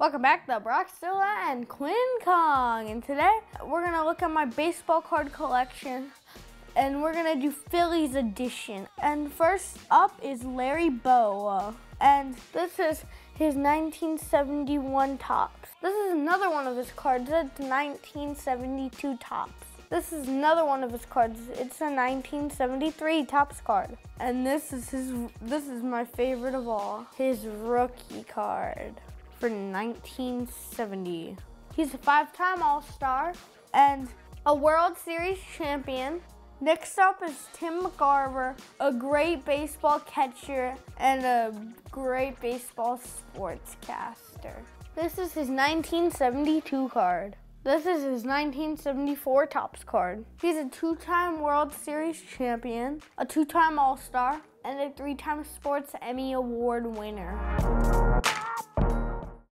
Welcome back to Brockzilla and Quinn Kong. And today we're gonna look at my baseball card collection and we're gonna do Phillies edition. And first up is Larry Bowa. And this is his 1971 Topps. This is another one of his cards. It's 1972 Topps. This is another one of his cards. It's a 1973 Topps card. And this is his this is my favorite of all. His rookie card for 1970. He's a five-time All-Star and a World Series champion. Next up is Tim McCarver, a great baseball catcher and a great baseball sportscaster. This is his 1972 card. This is his 1974 Topps card. He's a two-time World Series champion, a two-time All-Star, and a three-time Sports Emmy Award winner.